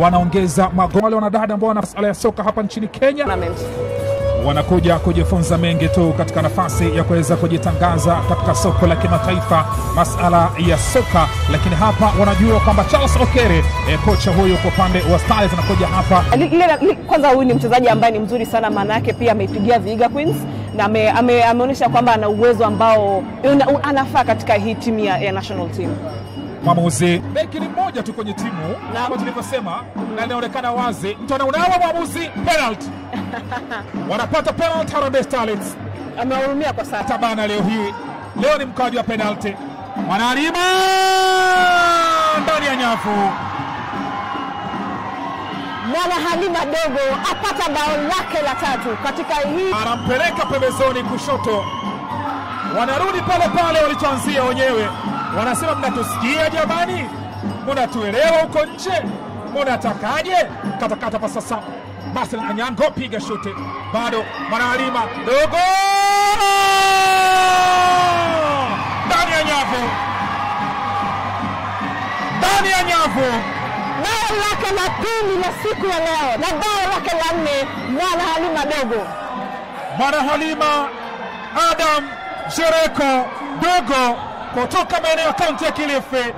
wanaongeza magoli. Wale wanadada ambao wana masuala ya soka hapa nchini Kenya wanakuja kujifunza mengi tu katika nafasi ya kuweza kujitangaza katika soko la kimataifa masala ya soka, lakini hapa wanajua kwamba Charles Okere e, kocha huyu kwa upande wa Stars anakuja hapa kwanza huyu ni mchezaji ambaye ni mzuri sana, maana yake pia ameipigia Vihiga Queens na ame, ame, kwamba ana uwezo ambao anafaa katika hii timu ya, ya national team. Mwamuzi. Beki ni mmoja tu kwenye timu kama tulivyosema, na inaonekana wazi, mtu anaunawa mwamuzi, penalty wanapata penalty Harambee Starlets. Amewahurumia kwa sasa. tabana leo hii, leo ni mkaji wa penalti. Mwanalima ndani ya nyavu, Mwana Halima Dogo apata bao lake la tatu katika hii anampeleka pembezoni kushoto. Wanarudi pale pale walichoanzia wenyewe, wanasema mnatusikia jamani, mnatuelewa huko nje, mnatakaje? Katakata pa sasa, basi na Anyango piga shuti, bado Mwanaalima dogo! Ndani ya nyavu, ndani ya nyavu. bao lake la pili la siku ya leo na bao lake la nne Mwana Halima Dogo. Mwana Halima Adam Jereko Dogo kutoka maeneo ya kaunti ya Kilifi,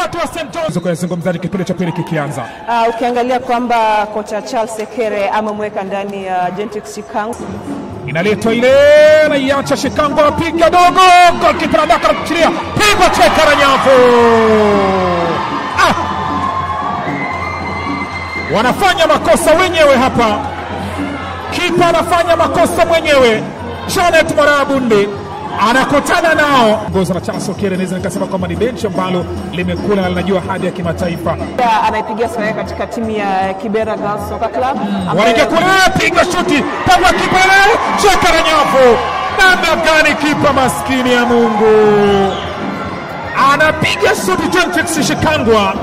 watu wa St. John's. Kuyazungumzaji kipindi cha pili kikianza, Uh, ukiangalia kwamba kocha Charles Sekere amemweka ndani ya uh, Gentrix Shikango, inaletwa ile na naiacha Shikango, apiga dogo, golkipa anadaka anakuchilia, pigwa cheka na nyavu. Ah! Wanafanya makosa wenyewe hapa, kipa anafanya makosa mwenyewe. Janet Mwarabundi anakutana nao ngoza na Charles Okere, naweza nikasema kwamba ni benchi ambalo limekula na linajua hadi ya kimataifa. Anaipigia sana katika timu ya Kibera Girls Soccer Club wanaingia kule, piga shuti, pangwa kipa ile, cheka na nyavu. Namna gani kipa maskini ya Mungu anapiga shuti. Gentrix Shikangwa,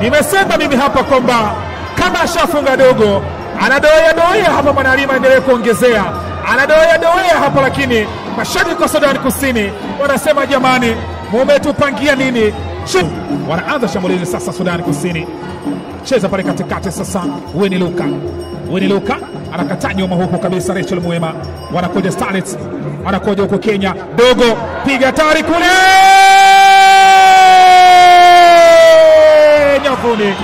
nimesema mimi hapa kwamba kama ashafunga dogo, anadoea doea hapa, Mwanalima aendelee kuongezea, anadoea doea hapa, lakini mashabiki wa Sudan Kusini wanasema jamani, mumetupangia nini? Wanaanza shambulizi sasa, Sudani Kusini. Cheza pale katikati sasa, Weni Luka, Weni Luka. Anakataa nyuma huku kabisa. Rachel Mwema. Wanakuja Starlets, wanakuja huko, Kenya, dogo piga tari kule! Nyavuni,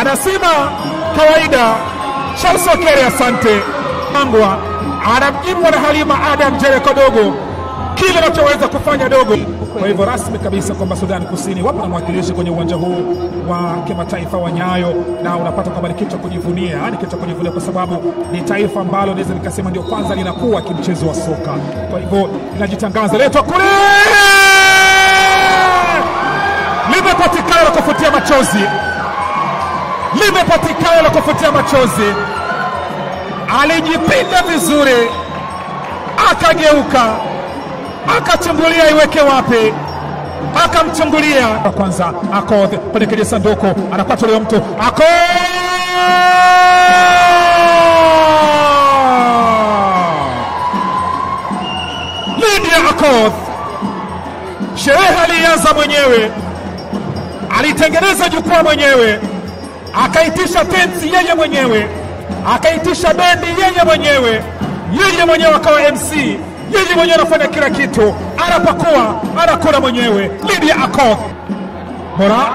anasema kawaida. Charles Okere, asante Angwa anamjibu na Halima Adam Jereko dogo kile anachoweza kufanya dogo. Kwa hivyo rasmi kabisa kwamba Sudani Kusini wapo na mwakilishi kwenye uwanja huu wa kimataifa wa Nyayo, na unapata kwamba ni kitu cha kujivunia, ni kitu cha kujivunia kwa sababu ni taifa ambalo naweza nikasema ndio kwanza linakuwa kimchezo wa soka. Kwa hivyo linajitangaza, letwa kule, limepatikana la kufutia machozi, limepatikana la kufutia machozi. Alijipinda vizuri, akageuka akachungulia iweke wapi, akamchungulia kwanza. Akodh kwenye kile sanduku, anakwatolewa mtu ako Lydia Akoth. Sherehe alianza mwenyewe, alitengeneza jukwaa mwenyewe, akaitisha tensi yeye mwenyewe, akaitisha bendi yeye mwenyewe, yeye mwenyewe akawa MC, yeye mwenyewe anafanya kila kitu, anapakua, anakula mwenyewe. Lydia Akoth Mora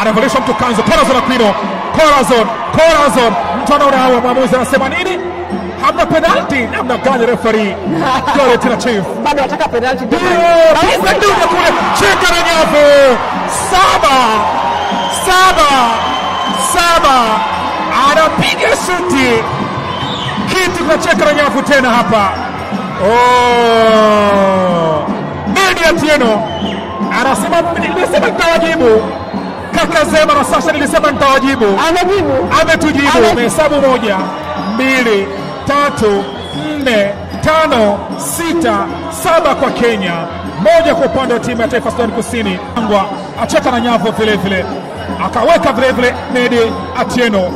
anavalishwa mtu kanzu, Corazon Aquino, Corazon, Corazon, mtu anaona hawa, mwamuzi anasema nini? Hamna penalti, namna gani refari Florentina Chief. Bado anataka penalti ndio kule. Cheka na nyavu. Saba shuti kitu kinacheka na nyavu tena hapa. Oh, Medi Atieno anasema nilisema nitawajibu. Kaka Zema na Sasha nilisema nitawajibu amejibu ametujibu. Ame- Amehesabu moja, mbili, tatu, nne, tano, sita, saba kwa Kenya, moja kwa upande wa timu ya taifa Sudani Kusini. Angwa acheka na nyavu vile vile, akaweka vile vile Medi Atieno.